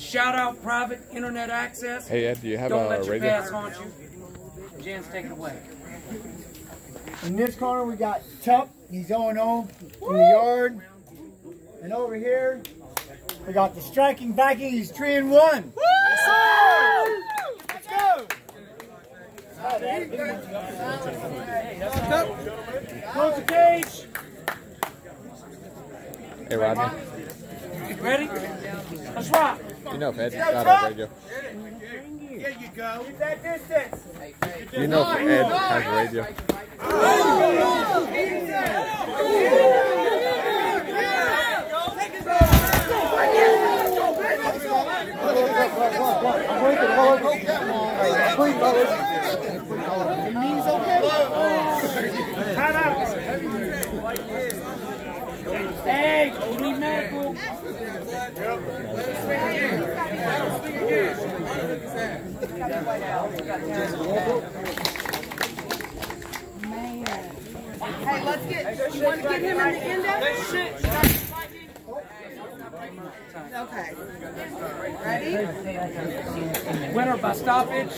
Shout out private internet access. Hey Ed, do you have Don't a let your radio? pass haunt you. Jen's taking it away. In this corner, we got Tupp. He's 0 0 in the yard. And over here, we got the striking Viking. He's 3 and 1. Let's go! Close the cage. Hey Rodney, Ready? Let's rock. you know if Ed got a radio? Keep that distance. You know Ed has a radio? Hey, Hey, let's get, you want to get him in the index? Okay. Ready? Winner by stoppage.